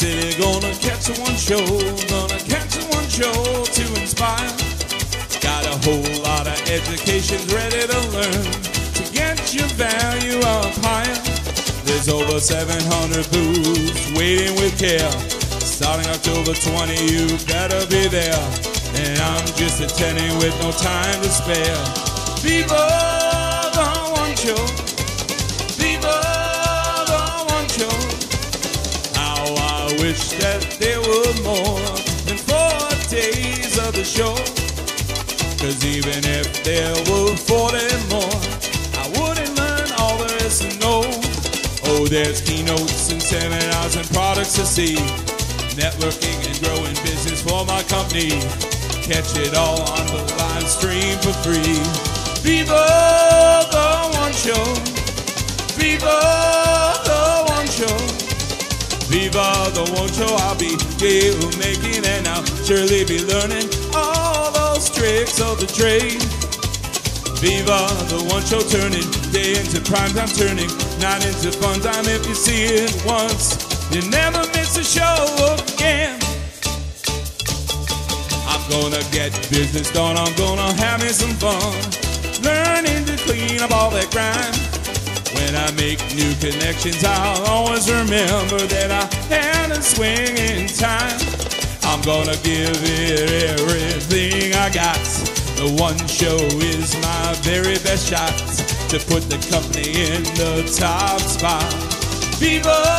city, gonna catch one show, gonna catch one show to inspire. Got a whole lot of educations ready to learn to get your value up higher. There's over 700 booths waiting with care. Starting October 20, you better be there. And I'm just attending with no time to spare. Viva wish that there were more than four days of the show. Cause even if there were 40 more, I wouldn't learn all there is to know. Oh, there's keynotes and seminars and products to see. Networking and growing business for my company. Catch it all on the live stream for free. One Show. I'll be deal making and I'll surely be learning all those tricks of the trade. Viva the One Show turning day into prime time turning night into fun time. If you see it once, you never miss a show again. I'm gonna get business done. I'm gonna have me some fun. Learning to clean up all that grime. When I make new connections, I'll always remember that I had a swing in time. I'm gonna give it everything I got. The one show is my very best shot to put the company in the top spot. Viva